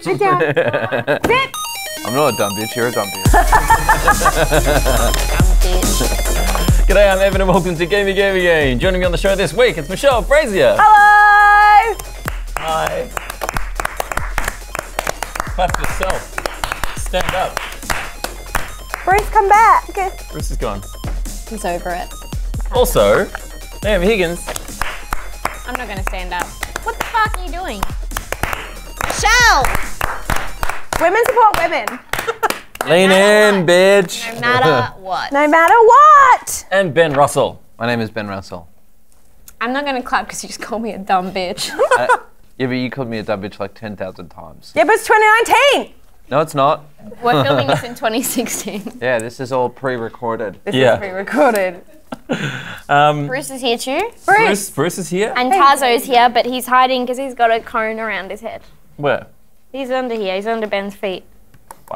Sit down. Sit. I'm not a dumb bitch. You're a dumb bitch. G'day, I'm Evan and welcome to Gamey Gamey Game. Joining me on the show this week, it's Michelle Brasier. Hello. Hi. Clap yourself. Stand up. Bruce, come back. Okay. Bruce is gone. He's over it. Also, Naomi Higgins. I'm not gonna stand up. What the fuck are you doing? Shell! Women support women. Lean in, bitch. No matter what. No matter what. And Ben Russell. My name is Ben Russell. I'm not gonna clap because you just called me a dumb bitch. Uh, yeah, but you called me a dumb bitch like 10,000 times. Yeah, but it's 2019. No, it's not. We're filming this in 2016. Yeah, this is all pre-recorded. This Yeah. is pre-recorded. Um, Bruce is here too. Bruce, Bruce is here. And Tazo's here, but he's hiding because he's got a cone around his head. Where? He's under here. He's under Ben's feet.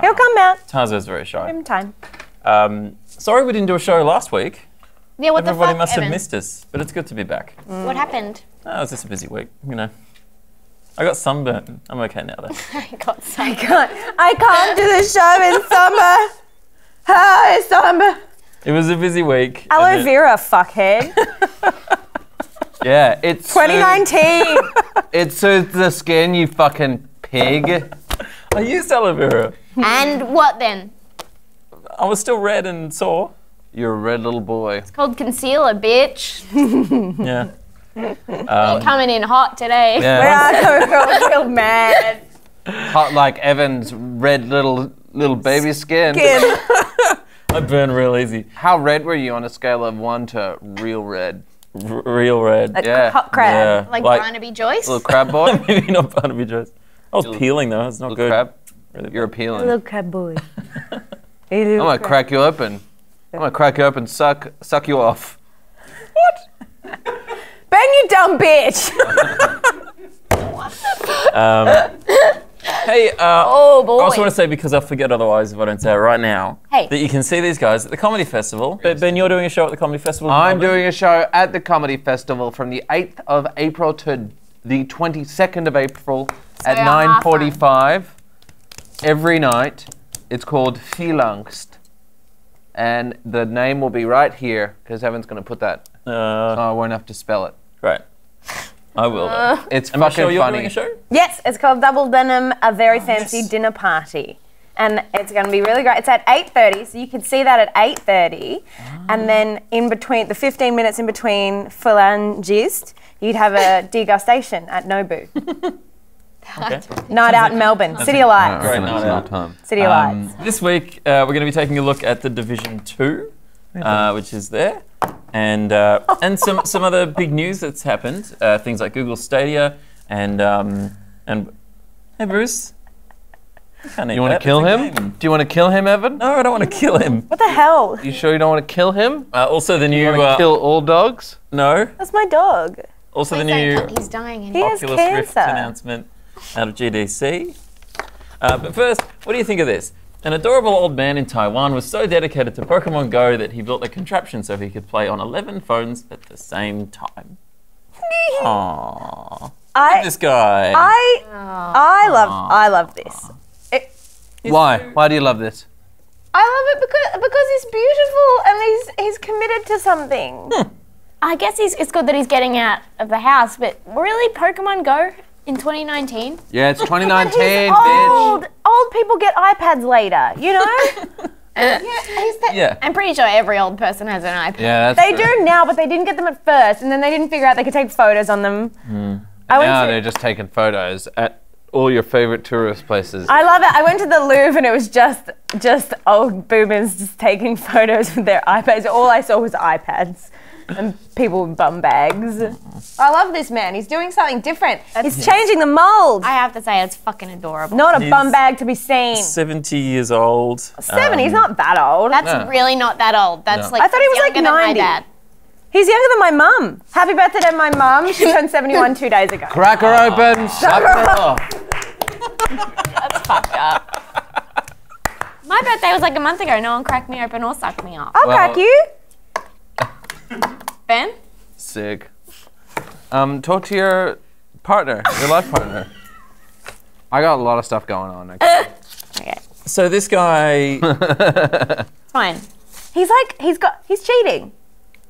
He'll come out. Tazo's very shy. Give him time. Um, sorry we didn't do a show last week. Yeah, what Everybody the fuck, must have missed us, but it's good to be back. What happened? Oh, it was just a busy week, you know. I got sunburn. I'm okay now though. I got some. Can't- I can't do the show in summer. Hi, summer. It was a busy week. and Aloe it- vera, fuckhead. Yeah, it's 2019. It soothes the skin, you fucking pig. I used aloe vera. and what then? I was still red and sore. You're a red little boy. It's called concealer, bitch. Yeah. Um, coming in hot today. we Yeah. are going real mad. Hot like Evan's red little little baby skin. Skin. I burn real easy. How red were you on a scale of one to real red? R- real red. A Yeah. hot crab. yeah. Like, Barnaby Joyce. Little crab boy? Maybe not Barnaby Joyce. I was peeling though. It's not good. crab? Really You're A appealing. little crab boy. I'm gonna crab. crack you open. I'm gonna crack you open, suck suck you off. What? Ben, you dumb bitch. Um, hey, uh, oh boy. I also want to say because I forget otherwise if I don't say it right now. Hey. That you can see these guys at the comedy festival. Ben, ben, you're doing a show at the comedy festival. I'm Melbourne? doing a show at the Comedy Festival from the 8th of April to the 22nd of April at 9:45 every night. It's called Vielangst. And the name will be right here because Evan's going to put that. Uh, So I won't have to spell it. Right. I will. though. It's And fucking Michelle, you're funny. doing a show? yes, it's called Double Denim, a very fancy yes. dinner party. And it's going to be really great. It's at 8.30, so you can see that at 8.30. And then in between, the 15 minutes in between Phalangist, you'd have a degustation at Nobu. Okay. Night out in Melbourne. City of Lights. Great night out. time. City of Um, Lights. this week, uh, we're going to be taking a look at the Division 2, uh, which is there. And, uh, and some, some other big news that's happened. Uh, things like Google Stadia and. Um, and hey, Bruce. You want to kill him? Do you want to kill him, Evan? No, I don't want to kill him. What the hell? You sure you don't want to kill him? Uh, also, the You new. want to Uh, kill all dogs? no. That's my dog. Also, the Please don't new tell- He's dying. And He has Oculus Rift cancer. announcement out of GDC. Uh, but first, what do you think of this? An adorable old man in Taiwan was so dedicated to Pokemon Go that he built a contraption so he could play on 11 phones at the same time. Aww. I, This guy. I, I love, I love this. It, Why? Why do you love this? I love it because because he's beautiful and he's he's committed to something. I guess he's, it's good that he's getting out of the house, but really, Pokemon Go in 2019? Yeah, it's 2019, He's bitch. old. Old people get iPads later, you know. yeah, he's the, yeah. I'm pretty sure every old person has an iPad. Yeah, that's They true. do now, but they didn't get them at first, and then they didn't figure out they could take photos on them. Hmm. I went Now to, they're just taking photos at all your favorite tourist places. I love it. I went to the Louvre and it was just just old boomers just taking photos with their iPads. All I saw was iPads and people with bum bags. I love this man. He's doing something different. He's changing the mold. I have to say, it's fucking adorable. Not a He's- bum bag to be seen. 70 years old. Seven. he's Um, not that old. That's No. really not that old. That's No. like I thought he was like younger than my 90. He's younger than my mum. Happy birthday to my mum. She turned 71 two days ago. Crack her open, suck her off. That's fucked up. My birthday was like a month ago. No one cracked me open or sucked me off. I'll Well- crack you. Ben? Sick. Um, talk to your partner, your life partner. I got a lot of stuff going on. Okay. Okay, So this guy, it's fine. He's like, he's got, he's cheating.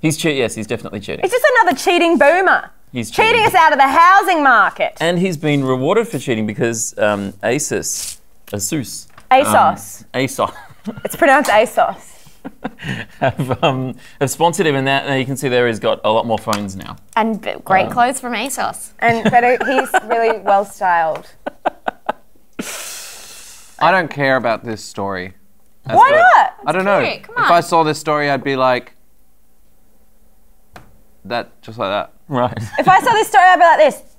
he's che- yes, he's definitely cheating. It's just another cheating boomer. He's Cheating cheating us out of the housing market. and he's been rewarded for cheating because um, Asus, Asus, ASOS. ASOS. it's pronounced ASOS. have, um, have sponsored him, and that and you can see there he's got a lot more phones now. And b- great clothes from ASOS. And but he's really well styled. I don't care about this story. That's Why good. not? I don't know. cute, come If. I saw this story, I'd be like, that, just like that. Right. If I saw this story, I'd be like this.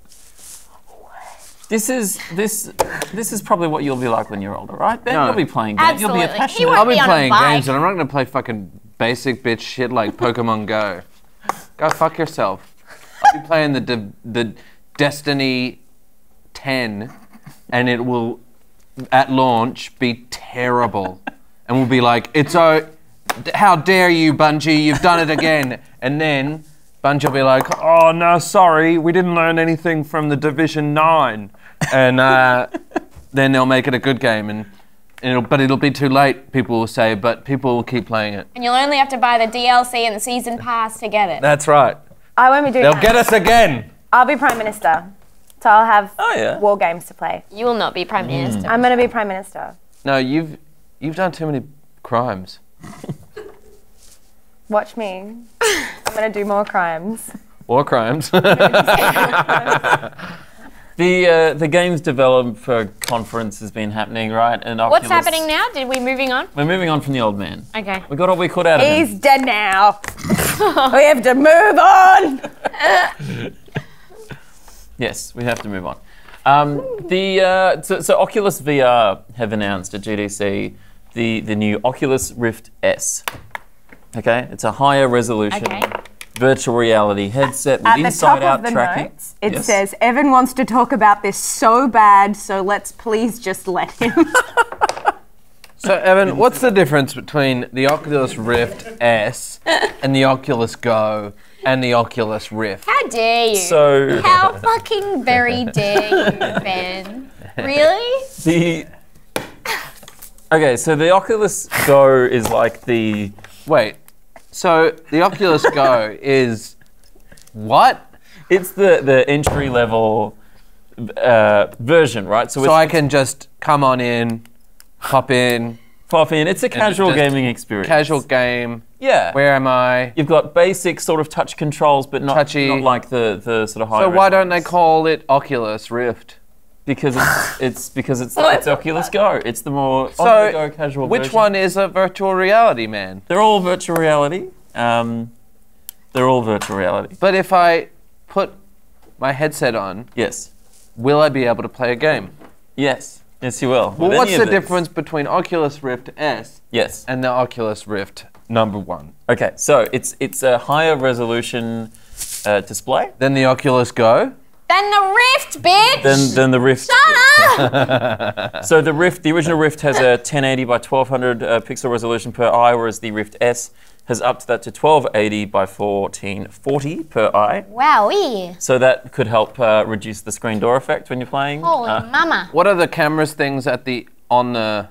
This is this this is probably what you'll be like when you're older, right? Ben, No. you'll be playing games. You'll be a Absolutely. He passionate. won't I'll be be on a playing bike. games, and I'm not going to play fucking basic bitch shit like Pokemon Go. Go fuck yourself. I'll be playing the de- the Destiny 10, and it will at launch be terrible, and we'll be like, it's oh, how dare you, Bungie? You've done it again, and then. Bungie will be like, oh no, sorry, we didn't learn anything from the Division 9. And uh, then they'll make it a good game, and it'll, but it'll be too late, people will say, but people will keep playing it. And you'll only have to buy the DLC and the season pass to get it. That's right. I won't be doing They'll that. get us again. I'll be prime minister, so I'll have Oh yeah. war games to play. You will not be Prime Minister. I'm gonna be prime minister. No, you've you've done too many crimes. Watch me. I'm gonna do more crimes. War crimes. The uh, the games developer conference has been happening, right? And What's happening now? Did we moving on? We're moving on from the old man. Okay. We got what we could out of him. He's dead now. we have to move on. Yes, we have to move on. Um, the uh, so, so Oculus VR have announced at GDC the the new Oculus Rift S. Okay, it's a higher resolution Okay. virtual reality headset with At the inside top out of the tracking. notes, it Yes. says Evan wants to talk about this so bad, so let's please just let him. so, Evan, what's the difference between the Oculus Rift S and the Oculus Go and the Oculus Rift? How dare you? So How fucking very dare you, Ben? Really? the okay, so the Oculus Go is like the Wait. So the Oculus Go is what? it's the the entry level uh, version, right? So, So I can just come on in, hop in, pop in. It's a casual gaming experience. casual game. Yeah. Where am I? You've got basic sort of touch controls, but not, Touchy. not like the, the sort of high. So why don't they call it Oculus Rift? Because it's, it's because it's it's Oculus Go. It's the more So on the go casual. which version. one is a virtual reality man? They're all virtual reality. Um, they're all virtual reality. But if I put my headset on, Yes. will I be able to play a game? Yes. Yes, you will. Well, what's the of these. difference between Oculus Rift S Yes. and the Oculus Rift number one? Okay. So it's it's a higher resolution uh, display than the Oculus Go? Then the rift, bitch! than than the Rift. Shut up! So the Rift, the original Rift has a 1080 by 1200 uh, pixel resolution per eye, whereas the Rift S has upped that to 1280 by 1440 per eye. Wowee. So that could help uh, reduce the screen door effect when you're playing. Holy Uh, mama. What are the cameras things at the on the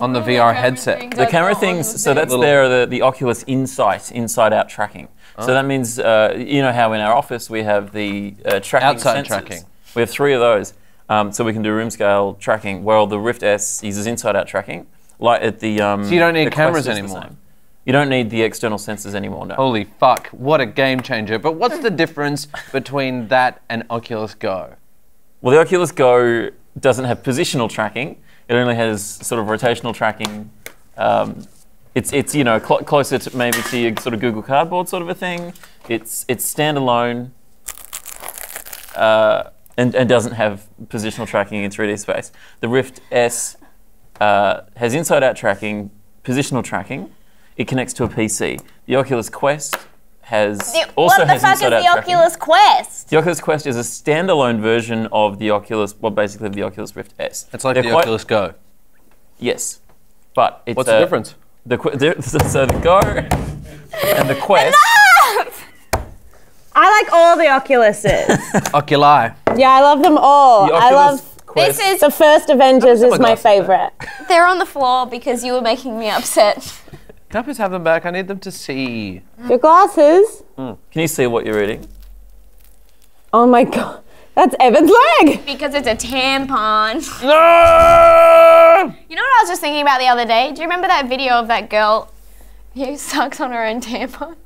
on the VR headset? the camera things, so that's there, the, the Oculus Insight, inside out tracking. So that means, uh, you know how in our office we have the uh, tracking Outside sensors? tracking. We have three of those. Um, so we can do room scale tracking, Well, the Rift S uses inside out tracking. Like at the. Um, So you don't need the cameras anymore? You don't need the external sensors anymore, no. Holy fuck, what a game changer. But what's the difference between that and Oculus Go? Well, the Oculus Go doesn't have positional tracking. It only has sort of rotational tracking. Um, it's it's you know cl- closer to maybe to your sort of Google Cardboard sort of a thing. It's it's standalone. Uh, and, and doesn't have positional tracking in 3D space. The Rift S uh, has inside-out tracking, positional tracking. It connects to a PC. The Oculus Quest has The- also what the has fuck is inside-out the tracking. Oculus Quest? The Oculus Quest is a standalone version of the Oculus, well, basically of the Oculus Rift S. It's like They're the quite- Oculus Go. Yes, but it's What's uh, the difference? The, Qu- the so the Go and the Quest. Enough! I like all the Oculuses. Oculi. yeah, I love them all. The I love Quest. This is The first Avengers is my glasses favorite. they're on the floor because you were making me upset. Can I please have them back? I need them to see. Your glasses? Hmm. Can you see what you're reading? Oh my god. That's Evan's leg. Because it's a tampon. No! You know what I was just thinking about the other day? Do you remember that video of that girl who sucks on her own tampon?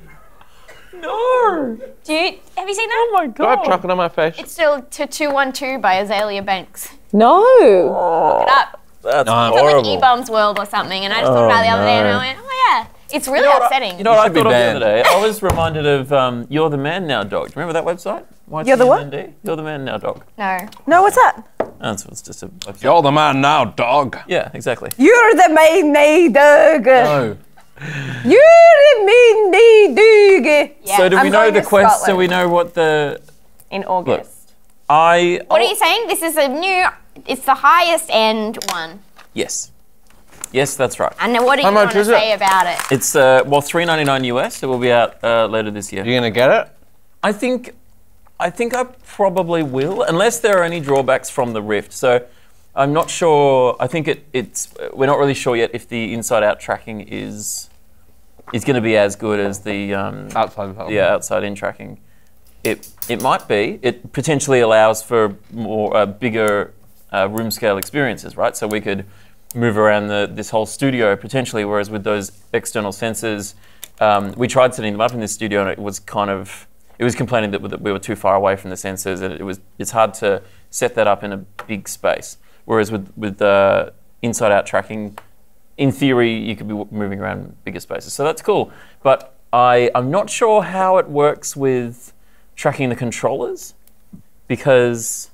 No. Do you have you seen that? Oh my Do I have chocolate on my face? It's still to 212 by Azealia Banks. No. Look it up. That's No, I'm It's on like horrible. eBaum's World or something, and I just thought about it the other day and I went, oh yeah, it's really You know what I- upsetting. You know what I thought of the other day? I was reminded of um, You're the Man Now dog. Do you remember that website? You're the what? YTMND? You're the Man Now dog. no. No, what's that? Oh, it's, it's just a website. You're the man now, dog. Yeah, exactly. You're the main nay dog. Oh. You're the main nay dog. Yeah. So do we I'm know the to quest? So we know what the In August. I. What are you saying? This is a new. It's the highest end one. Yes. Yes, that's right. And what do you much want to is it? say about it? It's uh, well, three ninety nine US. It will be out uh, later this year. You gonna get it? I think, I think I probably will, unless there are any drawbacks from the Rift. So, I'm not sure. I think it, it's. We're not really sure yet if the inside-out tracking is is going to be as good as the um, Outside of yeah outside-in tracking. It it might be. It potentially allows for more uh, bigger uh, room scale experiences, right? So we could move around the, this whole studio potentially. Whereas with those external sensors, um, we tried setting them up in this studio, and it was kind of it was complaining that, we were too far away from the sensors, and it was it's hard to set that up in a big space. Whereas with with uh, inside out tracking, in theory, you could be moving around bigger spaces. So that's cool. But I, I'm not sure how it works with tracking the controllers because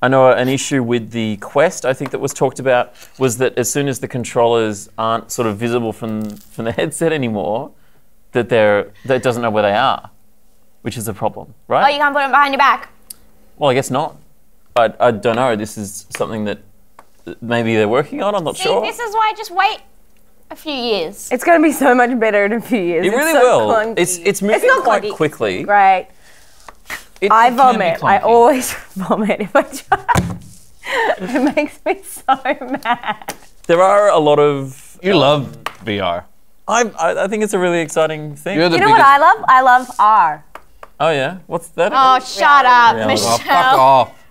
I know an issue with the Quest, I think that was talked about, was that as soon as the controllers aren't sort of visible from, from the headset anymore, that they're that it doesn't know where they are, which is a problem, right? Oh, you can't put them behind your back. Well, I guess not. I, I don't know. This is something that maybe they're working on. I'm not sure. See, sure. this is why just wait a few years. It's going to be so much better in a few years. it It's really so will. clunky. It's it's moving not quite clunky. quickly. Great. It- I it vomit. I always vomit if I try. it makes me so mad. There are a lot of. You um, love VR. I, I, I think it's a really exciting thing. You're the You know what. I love? I love R. oh yeah, what's that? Oh, shut up, Reality. Oh, Michelle. fuck off.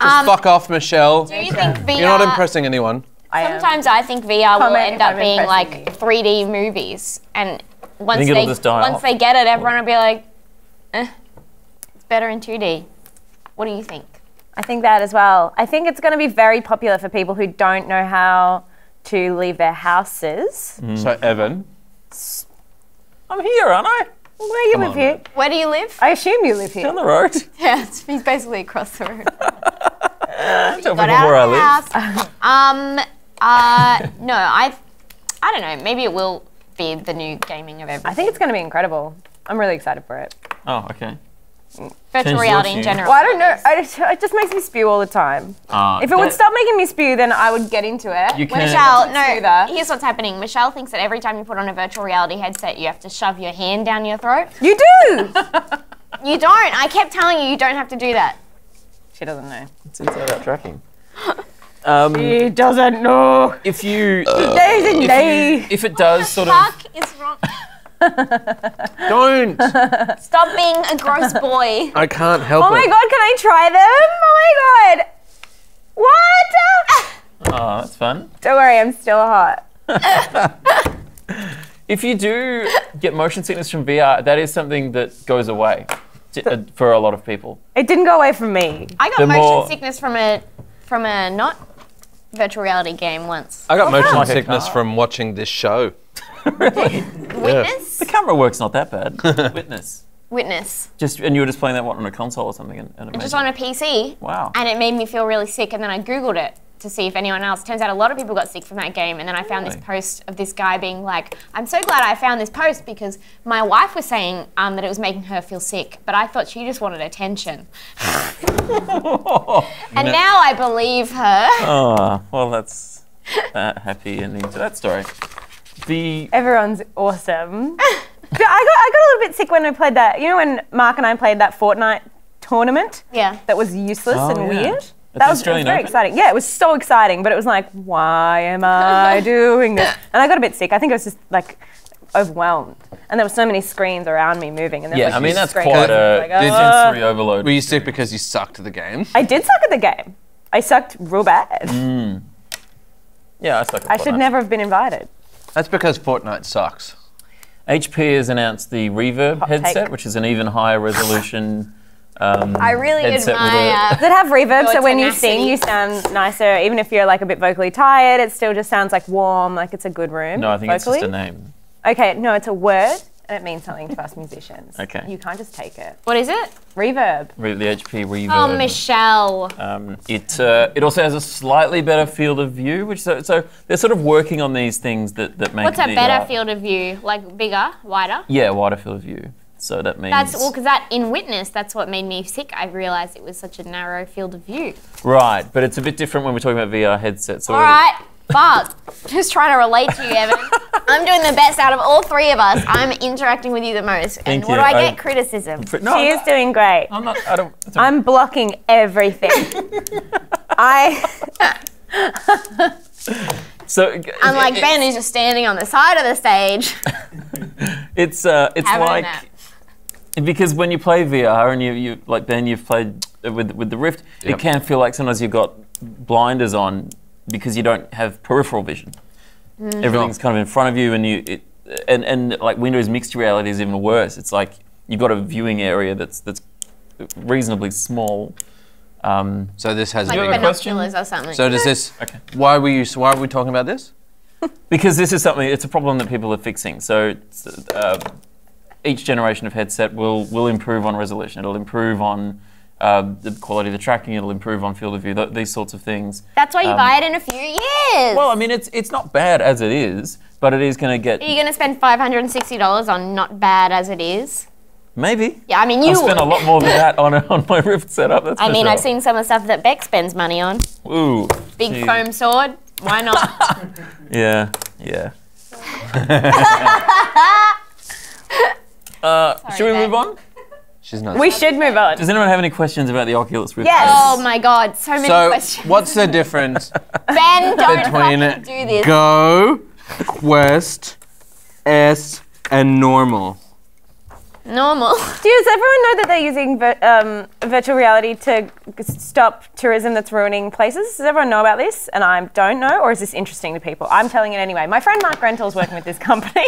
Just fuck off, Michelle. Do you think VR? You're not impressing anyone. I am. Sometimes I think VR will end up I'm being like you. 3D movies, and once think they just die once off? they get it, everyone will be like, eh, it's better in 2D. What do you think? I think that as well. I think it's going to be very popular for people who don't know how to leave their houses. Mm. So Evan, I'm here, aren't I? Where you Come live on, here? Where do you live? I assume you live here. Down the road. Yeah, it's, he's basically across the road. Tell Got people out where I of the live. house. um, uh, no, I, I don't know. Maybe it will be the new gaming of everything. I think it's going to be incredible. I'm really excited for it. Oh, okay. Virtual reality in general. Well, I don't know. I just, it just makes me spew all the time. Uh, If it would stop making me spew, then I would get into it. You When can- it Michelle, doesn't no. Here's what's happening. Michelle thinks that every time you put on a virtual reality headset, you have to shove your hand down your throat. You do. You don't. I kept telling you you don't have to do that. she doesn't know. It's inside out tracking. Um, She doesn't know. if you, Days and if, days. you, if it does sort of, Fuck is wrong. don't. Stop being a gross boy. I can't help it. Oh my god, can I try them? Oh my god. What? oh, that's fun. Don't worry, I'm still hot. If you do get motion sickness from VR, that is something that goes away to, uh, for a lot of people. It didn't go away from me. I got The motion more- sickness from a from a not virtual reality game once. I got motion Like sickness from watching this show. Witness. The camera work's not that bad. Witness. Witness. Just and you were just playing that what on a console or something, and, and it Just made on a PC. Wow. And it made me feel really sick. And then I googled it to see if anyone else. Turns out a lot of people got sick from that game. And then I found this post of this guy being like, "I'm so glad I found this post because my wife was saying um, that it was making her feel sick, but I thought she just wanted attention." and now I believe her. Oh, well, that's a happy ending to that story. The Everyone's awesome. But I got I got a little bit sick when I played that. You know when Mark and I played that Fortnite tournament yeah. that was useless Oh, and yeah. weird? That was, was very Open? exciting. Yeah, it was so exciting, but it was like, why am I doing this? And I got a bit sick. I think I was just like overwhelmed. And there were so many screens around me moving. And there was, Yeah, like, I mean huge that's screens. quite a Like, Did- "Ah." sensory overload. Were you sick because you sucked at the game? I did suck at the game. I sucked real bad. yeah, I suck. at I should never have been invited. That's because Fortnite sucks. HP has announced the Reverb Hot headset, take. which is an even higher resolution. Um, I really headset a- admire. Does it have reverb so when you sing you sound nicer even if you're like a bit vocally tired it still just sounds like warm like it's a good room No, I think vocally? it's just a name. okay no it's a word and it means something to us musicians Okay. you can't just take it What is it? reverb Re- The HP Reverb. Oh, Michelle. Um, it uh, it also has a slightly better field of view, which so, so they're sort of working on these things that that make What's a better uh, field of view? Like bigger, wider? Yeah, wider field of view. So that means That's well, because that in witness, that's what made me sick. I realized it was such a narrow field of view. right, but it's a bit different when we're talking about VR headsets. So All right, but just trying to relate to you, Evan. I'm doing the best out of all three of us. I'm interacting with you the most. And Thank what do I I- get? Criticism. For- no, she I'm is not, doing great I'm not. I don't. it's a- i'm blocking everything i so Unlike it- Ben, who's just standing on the side of the stage. It's uh, it's like because when you play VR and you, you like Ben, you've played with with the Rift, Yep. it can feel like sometimes you've got blinders on because you don't have peripheral vision. Mm. Everything's kind of in front of you, and you it, and and like Windows mixed reality is even worse. It's like you've got a viewing area that's that's reasonably small. Um, So this has Like have a been. question? or something. So does this? Okay. Why were you? Why are we talking about this? because this is something it's a problem that people are fixing so uh, each generation of headset will will improve on resolution it'll improve on uh, the quality of the tracking it'll improve on field of view th- these sorts of things That's why you Um, buy it in a few years. well i mean it's it's not bad as it is but it is going to get Are you going to spend $560 on not bad as it is? maybe Yeah, I mean, you i spent a lot more than that on on my rift setup that's I mean, sure. I've seen some of the stuff that Beck spends money on. Ooh, Big gee. foam sword. Why not? yeah yeah uh, should we Ben. move on She's not. we should move on does anyone have any questions about the oculus rift Yes. oh my god, so many so questions. what's the difference Ben, don't between fucking do this. Go, Quest, S, and normal? Normal. Does everyone know that they're using vir- um, virtual reality to stop tourism that's ruining places? Does everyone know about this? And I don't know, or is this interesting to people? I'm telling it anyway. My friend Mark Rental is working with this company,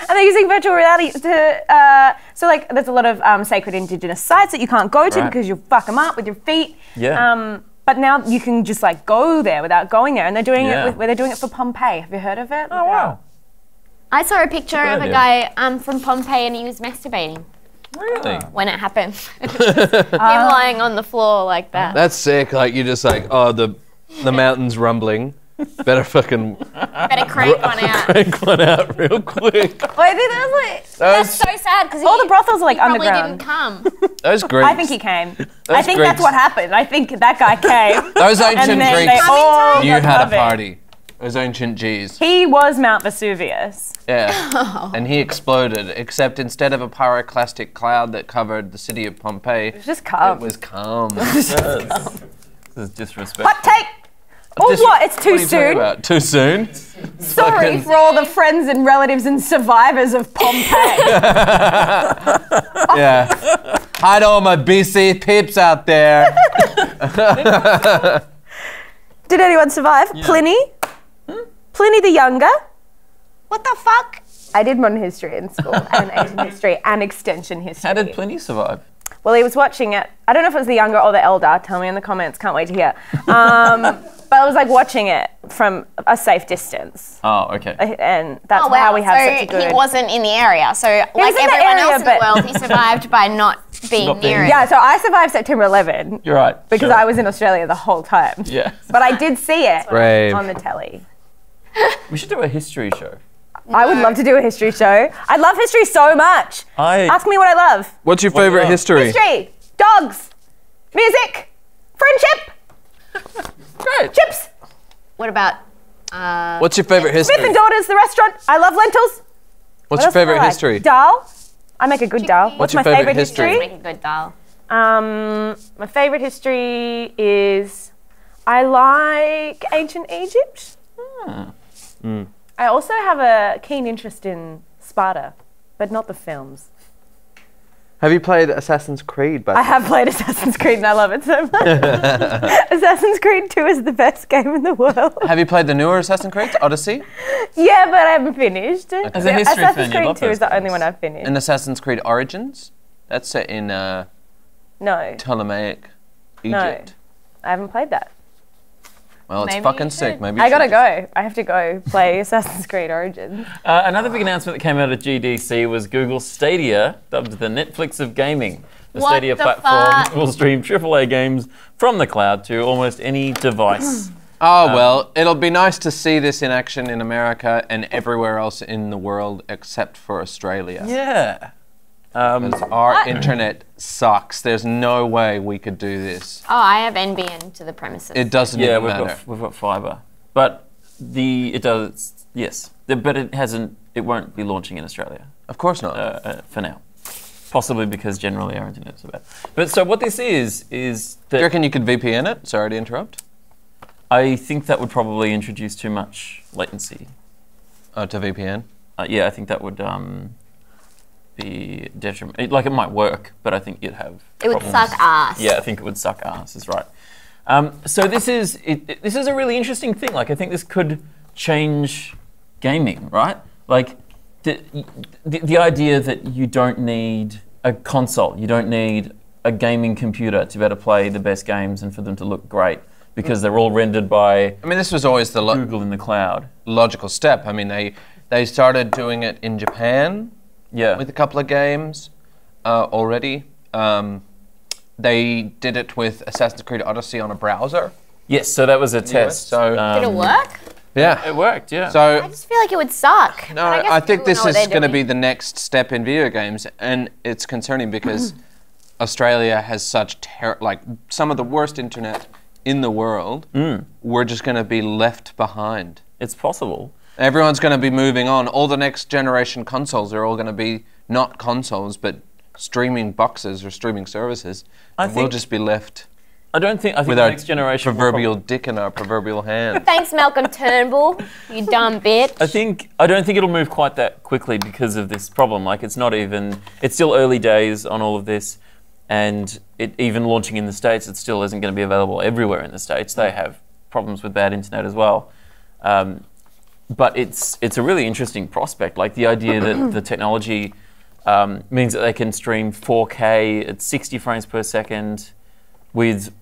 and they're using virtual reality to. Uh, so, like, there's a lot of um, sacred indigenous sites that you can't go to Right. because you'll fuck them up with your feet. Yeah. Um, but now you can just like go there without going there, and they're doing Yeah. it. With, where they're doing it for Pompeii. Have you heard of it? oh wow I saw a picture of a guy um, from Pompeii and he was masturbating really when it happened. Him lying on the floor like that. That's sick. Like you're just like, oh, the the mountain's rumbling. Better fucking Better crank one out. crank one out real quick. Wait, that was like That's Those, so sad because all the brothels are like probably underground. didn't come. those Greeks. I think he came. I Those think that's what happened. I think that guy came. Those ancient and they Greeks all knew got how to covered. party. Those ancient G's. He was Mount Vesuvius. Yeah. And he exploded, except instead of a pyroclastic cloud that covered the city of Pompeii, It's just calm. it was calm. It was calm. This is disrespectful. Hot take. Oh, Dis- what? It's too What are you soon. about? Too soon? Sorry for all the friends and relatives and survivors of Pompeii. Yeah. Hi to all my BC peeps out there. Did anyone survive? Pliny? Pliny the Younger? what the fuck? I did modern history in school and ancient history and extension history. How did Pliny survive? Well, he was watching it. I don't know if it was the younger or the elder. Tell me in the comments. Can't wait to hear. Um, but I was like watching it from a safe distance, Oh, okay. and that's Oh wow! how we have so such a good. he wasn't in the area. So like was in the everyone area, else in the but- world, he survived by not being Not being- near it. yeah, so I survived September 11 You're right. because sure. I was in Australia the whole time. Yeah. But I did see it Brave. on the telly. We should do a history show. I would love to do a history show. I love history so much. I Ask me what I love. What's your What do you favorite love? history? History, dogs, music, friendship, great. chips, What about? Uh, What's your favorite Smith history? and Daughters, the restaurant. I love lentils. What's What your else do favorite like? history? Dal. I make a good dal. What's, your my favorite favorite history? history? make a good dal. Um, my favorite history is I like ancient Egypt. Ah. I also have a keen interest in Sparta, but not the films. Have you played Assassin's Creed? By I have played Assassin's Creed and I love it so much. Assassin's Creed 2 is the best game in the world. Have you played the newer Assassin's Creed, Odyssey? Yeah, but I haven't finished. As a history Assassin's fan, Creed 2 is the only one I've finished. And Assassin's Creed Origins? That's set in uh, no, Ptolemaic No. Egypt. I haven't played that. Well, it's Maybe fucking you sick. should. Maybe I you gotta should go. I have to go play Assassin's Creed Origins. Uh, another big announcement that came out of GDC was Google Stadia, dubbed the Netflix of gaming. The What Stadia the platform fuck? will stream AAA games from the cloud to almost any device. Oh well, it'll be nice to see this in action in America and everywhere else in the world except for Australia. yeah. Um, 'Cause Our internet sucks. There's no way we could do this. Oh, I have NBN to the premises. It doesn't yeah, even we've matter. got we've got fiber, but the it does yes, The- but it hasn't. It won't be launching in Australia. Of course not. uh, uh, for now. Possibly because generally our internet's so bad. But so what this is is do that you reckon you could VPN it? Sorry to interrupt. I think that would probably introduce too much latency. Oh, to VPN. Uh, yeah, I think that would um, be detriment. It, like it might work, but I think you'd have. it would suck ass. Yeah, I think it would suck ass. Is right. Um, so this is it, it- this is a really interesting thing. Like I think this could change gaming, right? Like the, the the idea that you don't need a console, you don't need a gaming computer to be able to play the best games and for them to look great because they're all rendered by I mean, this was always the lo- Google in the cloud. logical step. I mean, they they started doing it in Japan Yeah. with a couple of games uh, already. Um, they did it with Assassin's Creed Odyssey on a browser. yes, so that was a test. so- Did it Um, work? Yeah. It worked, yeah. So I just feel like it would suck. no, But I, think this know what is they're going to be the next step in video games, and it's concerning because Australia has such ter- like some of the worst internet in the world. Mm. We're just going to be left behind. it's possible. Everyone's going to be moving on. All the next generation consoles are all going to be not consoles, but streaming boxes or streaming services. I and we'll just be left I don't think I think with the our next generation proverbial dick in our proverbial hand. Thanks, Malcolm Turnbull. You dumb bitch. I think I don't think it'll move quite that quickly because of this problem. Like it's not even it's still early days on all of this, and it even launching in the states, it still isn't going to be available everywhere in the states. They have problems with bad internet as well. Um, but it's it's a really interesting prospect. Like the idea that the technology um, means that they can stream 4K at 60 frames per second with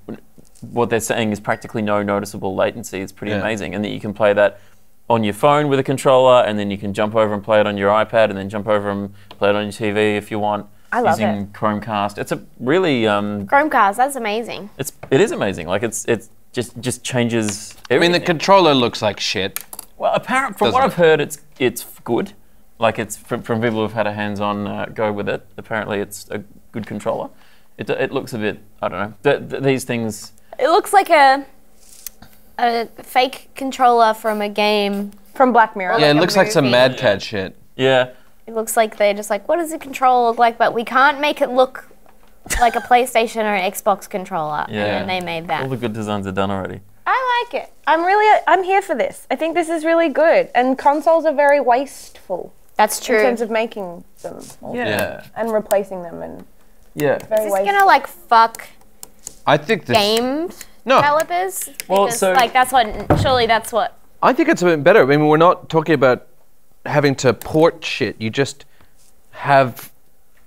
what they're saying is practically no noticeable latency. It's pretty Yeah. amazing, and that you can play that on your phone with a controller, and then you can jump over and play it on your iPad, and then jump over and play it on your TV if you want. I love using it. Chromecast. It's a really um, Chromecast, that's amazing. it's it is amazing. Like it's it's just just changes I mean, the controller looks like shit. Well, apparent from what Doesn't I've heard, it's it's good. Like it's from, from people who've had a hands-on uh, go with it. Apparently, it's a good controller. It, it looks a bit I don't know. Th- th- these things. It looks like a a fake controller from a game. From Black Mirror. Yeah, like it a looks like some. Mad Catz shit. Yeah, It looks like they're just like, what does the controller look like? But we can't make it look like a PlayStation or an Xbox controller. Yeah. And they made that. all the good designs are done already. I like it. I'm really, I'm here for this. I think this is really good. And consoles are very wasteful That's true. in terms of making them Yeah. and replacing them and yeah. very Is this wasteful. gonna like fuck I think this. game No, developers? Well, Because, so- like that's what surely that's what I think it's a bit better. I mean, we're not talking about having to port shit. You just have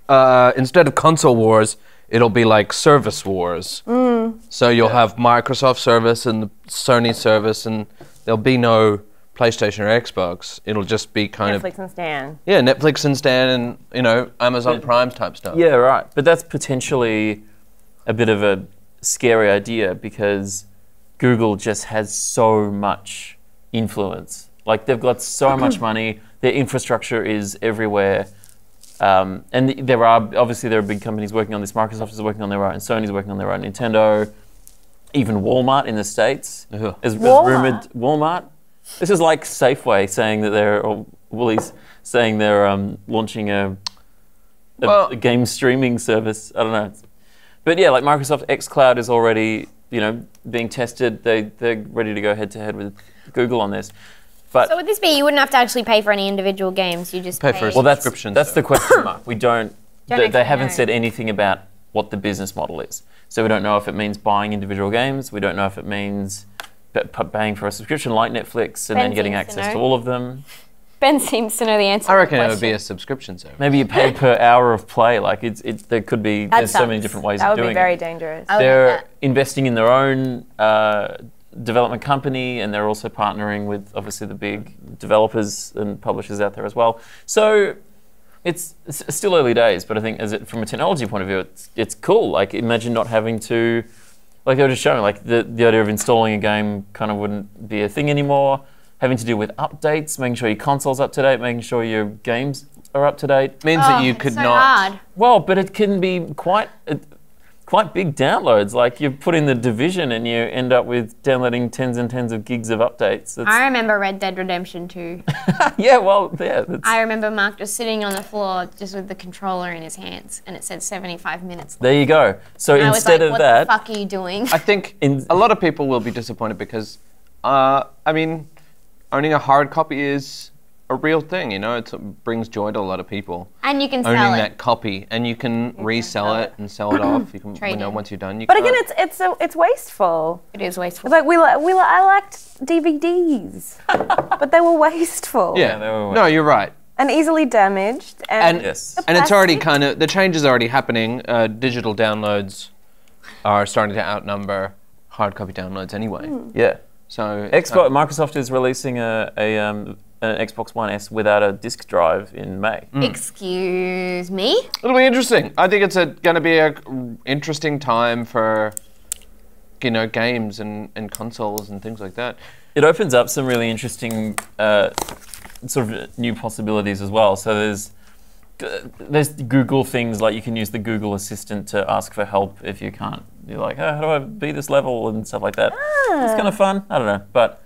uh, instead of console wars, it'll be like service wars. Mm. So you'll have Microsoft service and the Sony service, and there'll be no PlayStation or Xbox. It'll just be kind of Netflix and Stan. yeah, Netflix and Stan and you know Amazon Prime type stuff. Yeah, right. But that's potentially a bit of a scary idea because Google just has so much influence. Like they've got so much money, their infrastructure is everywhere. Um, and th- there are obviously there are big companies working on this. Microsoft is working on their own. Sony's working on their own. Nintendo, even Walmart in the states Ugh. is, is Walmart? rumored. Walmart. This is like Safeway saying that they're or Woolies saying they're um, launching a a, Well- a game streaming service. I don't know. But yeah, like Microsoft xCloud is already you know, being tested. They they're ready to go head to head with Google on this. But So would this be you wouldn't have to actually pay for any individual games? You just Pay pay, for a well, that's subscription that's the question mark. We don't. Don't they, they haven't know. said anything about what the business model is. So we don't know if it means buying individual games. We don't know if it means p- p- paying for a subscription like Netflix and then getting seems to access to all of them. Ben seems to know the answer. I to reckon the it would be a subscription service. Maybe you pay per hour of play. Like it's it's there could be That there's so many different ways That of doing it. That would be very it. dangerous. I They're like that. investing in their own uh, development company, and they're also partnering with obviously the big developers and publishers out there as well. So it's, it's still early days, but I think as it, from a technology point of view, it's it's cool. Like imagine not having to, like they were just showing, like the the idea of installing a game kind of wouldn't be a thing anymore. Having to deal with updates, making sure your console's up to date, making sure your games are up to date. means Oh, that you could so not. hard. Well, but it can be quite quite big downloads. Like you put in the division and you end up with downloading tens and tens of gigs of updates. That's, I remember Red Dead Redemption 2. yeah, well, yeah. That's, I remember Mark just sitting on the floor just with the controller in his hands and it said 75 minutes. there you go. So And I was instead like, of what that, the fuck are you doing? I think In- a lot of people will be disappointed because, uh, I mean, owning a hard copy is a real thing. You know, it's, it brings joy to a lot of people. And you can Owning sell that copy, and you can resell sell it it. and sell it off. You can, you know, in. once you're done. You But can't- again, it's it's so it's wasteful. It is wasteful. It's like we li- we li- I liked DVDs, but they were wasteful. yeah, they were no, you're right. and easily damaged. And, And Yes. and it's already kind of the change is already happening. Uh, digital downloads are starting to outnumber hard copy downloads anyway. yeah. So Xbox, kind of- Microsoft is releasing a, a um, an Xbox One S without a disk drive in May. Mm. Excuse me? It'll be interesting. I think it's going to be a interesting time for you know games and, and consoles and things like that. it opens up some really interesting uh, sort of new possibilities as well. So there's uh, there's Google things like you can use the Google Assistant to ask for help if you can't. You're like, oh, how do I beat this level and stuff like that. It's kind of ah. fun. I don't know, but